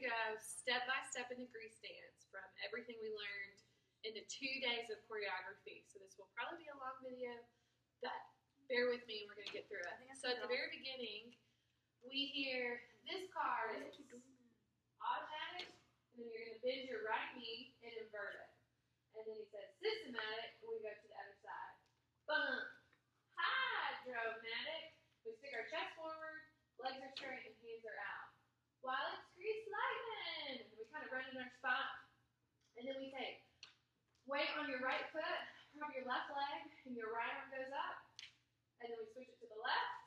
to go step by step in the grease dance from everything we learned in the two days of choreography. So this will probably be a long video, but bear with me and we're going to get through it. So at the very beginning, we hear this card is automatic, and then you're going to bend your right knee and invert it. And then he says systematic, and we go to the other side. Bump. Hydromatic. We stick our chest forward, legs are straight, and hands are out. While it's grease lightning, we kind of run in our spot. And then we take weight on your right foot, prop your left leg, and your right arm goes up. And then we switch it to the left,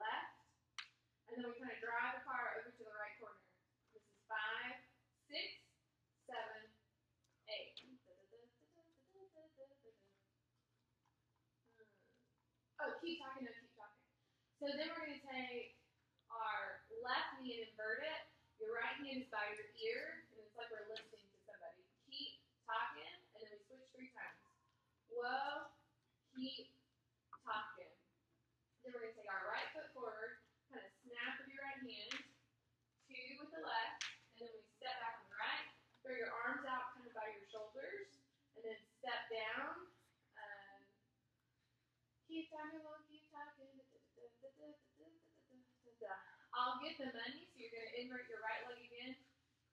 left, and then we kind of drive the car over to the right corner. This is five, six, seven, eight. Hmm. Oh, keep talking, no, keep talking. So then we're going to take our left knee and invert it. Your right hand is by your ear, and it's like we're listening to somebody. Keep talking, and then we switch three times. Whoa, keep talking. Then we're going to take our right foot forward, kind of snap with your right hand, two with the left, and then we step back on the right. Throw your arms out kind of by your shoulders, and then step down. Um, keep talking, we'll keep talking. I'll get the money, so you're going to invert your right leg again.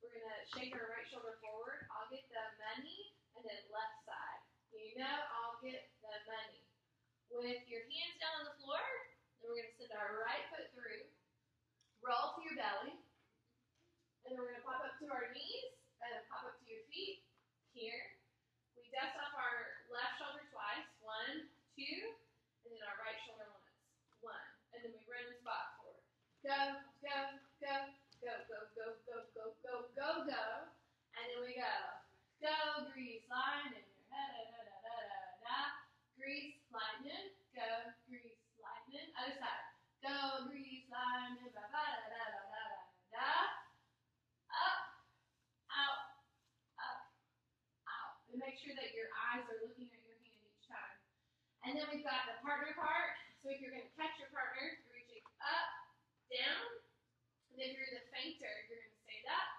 We're going to shake our right shoulder forward. I'll get the money, and then left side. You know, I'll get the money. With your hands down on the floor, then we're going to send our right foot through, roll to your belly, and then we're going to pop up to our knees, and pop up to your feet. Here. We dust off our left shoulder twice. One, two, and then our right shoulder once. One. And then we run the spot forward. Go, go, go, go, go, go, go, go, go, go, go. And then we go. Go, grease, line, and your head, da, da, da, da, da, da. Grease, lightning, go, grease, lightning. Other side. Go, grease, lightning, ba, ba, da, da, da, da, da, da. Up, out, up, out. And make sure that your eyes are looking at your hand each time. And then we've got the partner part. So if you're going to catch your partner, you're reaching up, down. And if you're the fainter, you're going to stand up.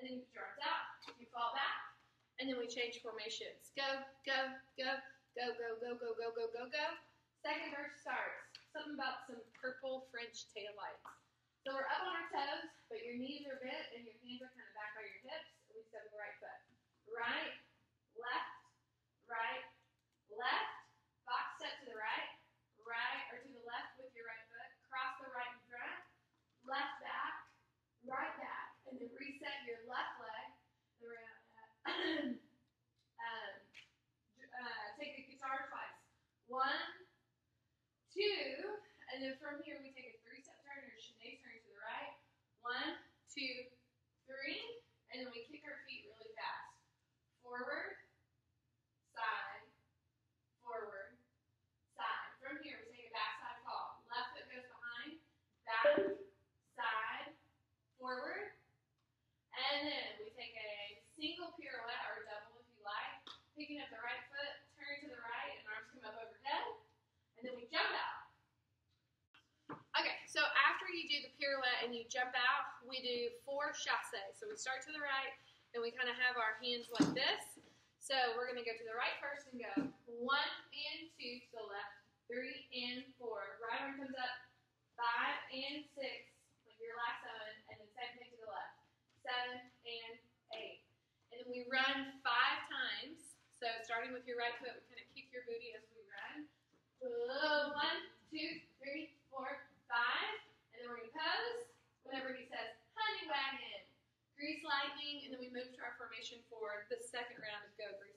And then you put your arms out. You fall back. And then we change formations. Go, go, go, go, go, go, go, go, go, go, go. Second verse starts. Something about some purple French taillights. So we're up on our toes, but your bent and your hands are kind of back by your hips. We step with the right foot. Right, left, right, left. Box step to the right, right, or to the left with your right foot. Cross the right front. Left back, right back. And then reset your left leg. We're gonna um, uh, take the guitar twice. One, two, and then from here we take a three-step turn or chaîné turn to the right. One, two, three, and then we kick our feet really fast. Forward, side, forward, side. From here we take a backside fall. Left foot goes behind, back, side, forward, and then we take a single pirouette or a double if you like. Picking up the right foot, turn to the right, and arms come up overhead, and then we jump out. Okay, so after you do the pirouette and you jump out, we do four chassés. So we start to the right, and we kind of have our hands like this. So we're going to go to the right first and go one and two to the left, three and four. Right arm comes up, five and six, like your last seven, and then same thing to the left, seven and eight. And then we run five times. So starting with your right foot, we kind of kick your booty as we run. One, and then we moved to our formation for the second round of Go Green.